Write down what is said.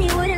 you wouldn't